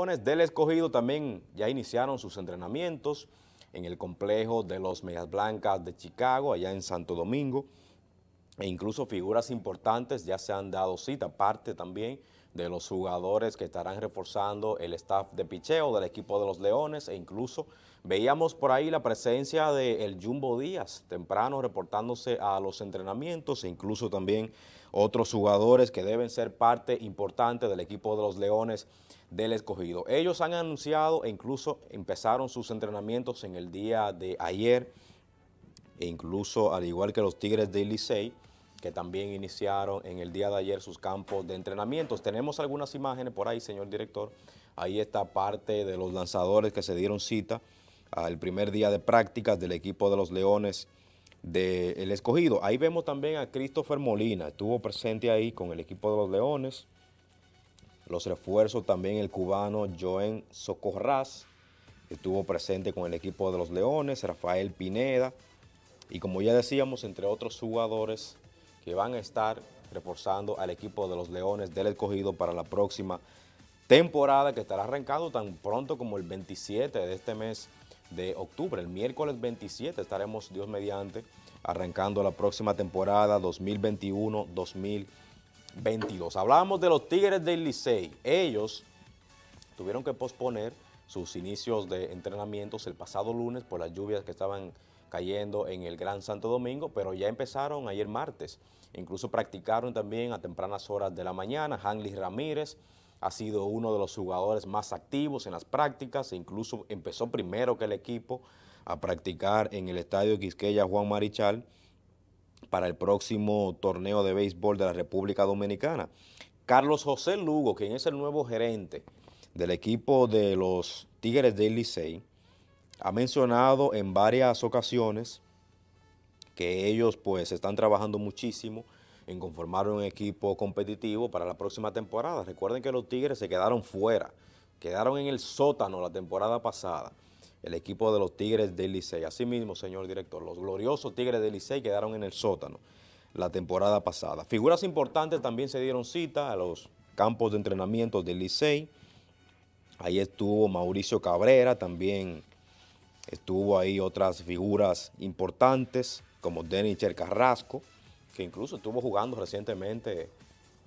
Del Escogido también ya iniciaron sus entrenamientos en el complejo de los Medias Blancas de Chicago, allá en Santo Domingo, e incluso figuras importantes ya se han dado cita, parte también de los jugadores que estarán reforzando el staff de picheo del equipo de los Leones. E incluso veíamos por ahí la presencia de el Jumbo Díaz temprano reportándose a los entrenamientos. E incluso también otros jugadores que deben ser parte importante del equipo de los Leones del escogido. Ellos han anunciado e incluso empezaron sus entrenamientos en el día de ayer. E incluso al igual que los Tigres de Licey, que también iniciaron en el día de ayer sus campos de entrenamientos. Tenemos algunas imágenes por ahí, señor director. Ahí está parte de los lanzadores que se dieron cita al primer día de prácticas del equipo de los Leones del Escogido. Ahí vemos también a Christopher Molina, estuvo presente ahí con el equipo de los Leones. Los refuerzos también el cubano Joen Socorraz, estuvo presente con el equipo de los Leones, Rafael Pineda, y como ya decíamos, entre otros jugadores que van a estar reforzando al equipo de los Leones del Escogido para la próxima temporada que estará arrancando tan pronto como el 27 de este mes de octubre. El miércoles 27 estaremos, Dios mediante, arrancando la próxima temporada 2021-2022. Hablábamos de los Tigres del Licey. Ellos tuvieron que posponer sus inicios de entrenamientos el pasado lunes por las lluvias que estaban cayendo en el Gran Santo Domingo, pero ya empezaron ayer martes. Incluso practicaron también a tempranas horas de la mañana. Hanley Ramírez ha sido uno de los jugadores más activos en las prácticas, incluso empezó primero que el equipo a practicar en el Estadio Quisqueya Juan Marichal para el próximo torneo de béisbol de la República Dominicana. Carlos José Lugo, quien es el nuevo gerente del equipo de los Tigres del Licey, ha mencionado en varias ocasiones que ellos pues están trabajando muchísimo en conformar un equipo competitivo para la próxima temporada. Recuerden que los Tigres se quedaron fuera, quedaron en el sótano la temporada pasada, el equipo de los Tigres del Licey. Asimismo, señor director, los gloriosos Tigres del Licey quedaron en el sótano la temporada pasada. Figuras importantes también se dieron cita a los campos de entrenamiento del Licey. Ahí estuvo Mauricio Cabrera, también Estuvo ahí otras figuras importantes como Denicher Carrasco, que incluso estuvo jugando recientemente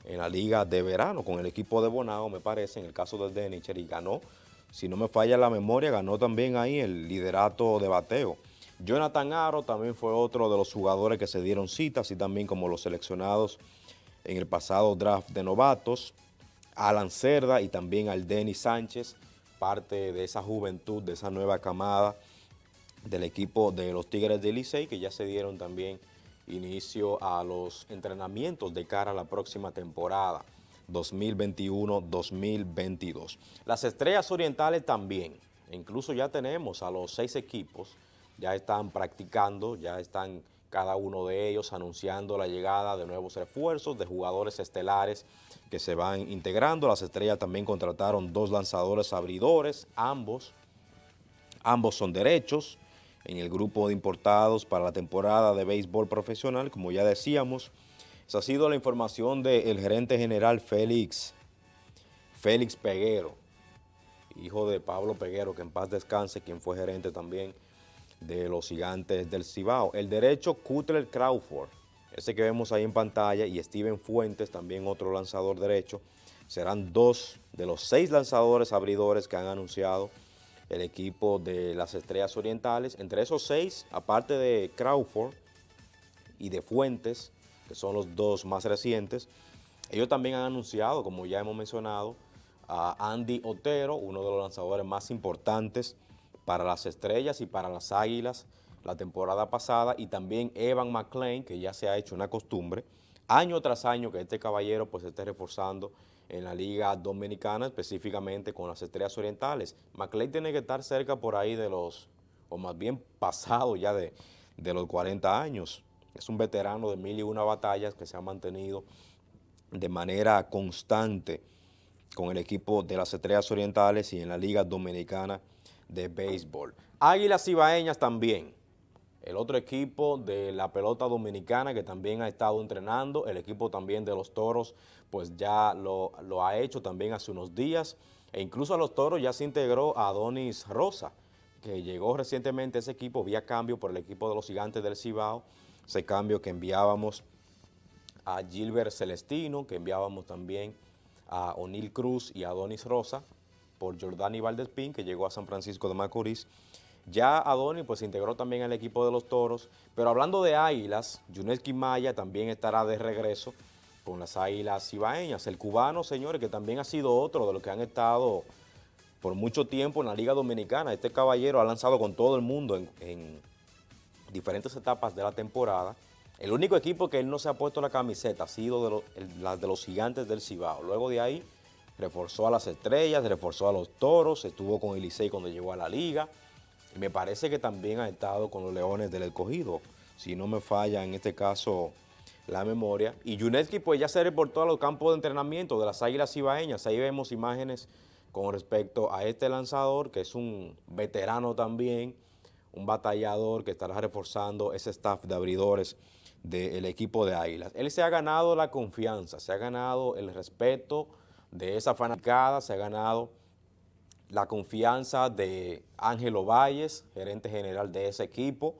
en la liga de verano con el equipo de Bonao, me parece, en el caso de Denicher, y ganó, si no me falla la memoria, ganó también ahí el liderato de bateo. Jonathan Aro también fue otro de los jugadores que se dieron citas, así también como los seleccionados en el pasado draft de novatos. Alan Cerda y también al Denis Sánchez, parte de esa juventud, de esa nueva camada del equipo de los Tigres de Licey, que ya se dieron también inicio a los entrenamientos de cara a la próxima temporada 2021-2022. Las Estrellas Orientales también, incluso ya tenemos a los seis equipos, ya están practicando, ya están cada uno de ellos anunciando la llegada de nuevos refuerzos, de jugadores estelares que se van integrando. Las Estrellas también contrataron dos lanzadores abridores, ambos, ambos son derechos, en el grupo de importados para la temporada de béisbol profesional, como ya decíamos. Esa ha sido la información del gerente general Félix, Félix Peguero, hijo de Pablo Peguero, que en paz descanse, quien fue gerente también de los gigantes del Cibao. El derecho Cutler Crawford, ese que vemos ahí en pantalla, y Steven Fuentes, también otro lanzador derecho, serán dos de los seis lanzadores abridores que han anunciado el equipo de las Estrellas Orientales. Entre esos seis, aparte de Crawford y de Fuentes, que son los dos más recientes, ellos también han anunciado, como ya hemos mencionado, a Andy Otero, uno de los lanzadores más importantes para las Estrellas y para las Águilas la temporada pasada, y también Evan McLean, que ya se ha hecho una costumbre, año tras año que este caballero pues esté reforzando en la Liga Dominicana, específicamente con las Estrellas Orientales. McLean tiene que estar cerca por ahí de los, o más bien pasado ya de, de los 40 años. Es un veterano de mil y una batallas que se ha mantenido de manera constante con el equipo de las Estrellas Orientales y en la Liga Dominicana de Béisbol. Águilas Ibaeñas también el otro equipo de la pelota dominicana que también ha estado entrenando, el equipo también de los Toros, pues ya lo, ha hecho también hace unos días. E incluso a los Toros ya se integró a Adonis Rosa, que llegó recientemente a ese equipo vía cambio por el equipo de los gigantes del Cibao, ese cambio que enviábamos a Gilbert Celestino, que enviábamos también a O'Neill Cruz y a Adonis Rosa, por Jordani Valdespín, que llegó a San Francisco de Macorís. Ya Adonis pues se integró también al equipo de los Toros, pero hablando de Águilas, Yuneski Maya también estará de regreso con las Águilas Cibaeñas. El cubano, señores, que también ha sido otro de los que han estado por mucho tiempo en la Liga Dominicana. Este caballero ha lanzado con todo el mundo en, en diferentes etapas de la temporada. El único equipo que él no se ha puesto la camiseta ha sido las de los gigantes del Cibao. Luego de ahí reforzó a las estrellas, reforzó a los toros, estuvo con Elisei cuando llegó a la liga. Me parece que también ha estado con los leones del escogido, si no me falla en este caso la memoria. Y Yuneski pues ya se reportó a los campos de entrenamiento de las águilas ibaeñas. Ahí vemos imágenes con respecto a este lanzador, que es un veterano también, un batallador que estará reforzando ese staff de abridores del equipo de Águilas. Él se ha ganado la confianza, se ha ganado el respeto, de esa fanaticada se ha ganado la confianza de Ángelo Valles, gerente general de ese equipo,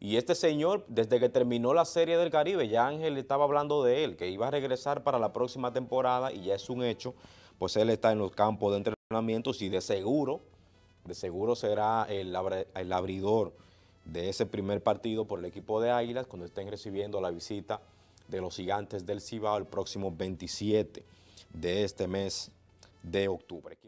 y este señor, desde que terminó la Serie del Caribe, ya Ángel estaba hablando de él, que iba a regresar para la próxima temporada y ya es un hecho, pues él está en los campos de entrenamiento y de seguro, de seguro será el, el abridor de ese primer partido por el equipo de Águilas cuando estén recibiendo la visita de los gigantes del Cibao el próximo 27 de este mes de octubre.